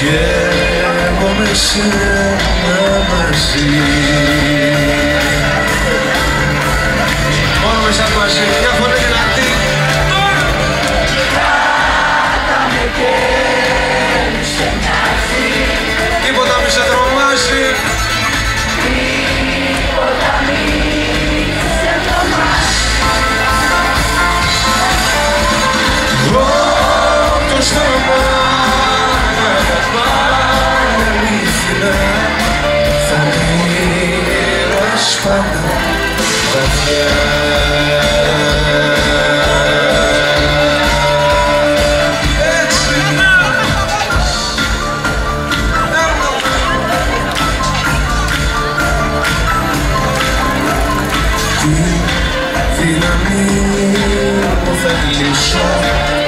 και εγώ με σένα μαζί. Μόνο με σαν μαζί, μοίρας πάντα βαθιά Έτσι Τη δύναμη μου θα κλείσω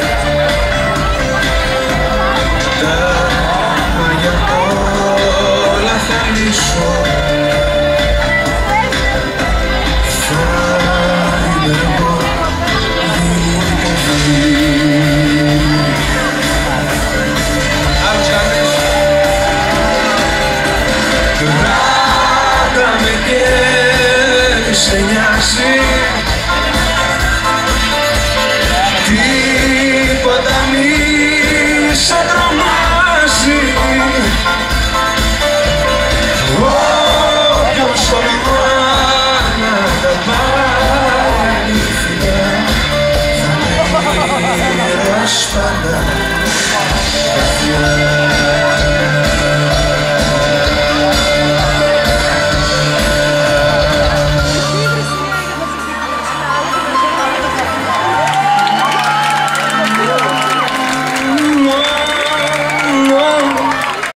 Κράτα με και μη σε νοιάζει. Τίποτα μη σε τρομάζει. Όποιος χωριά να τα Θα με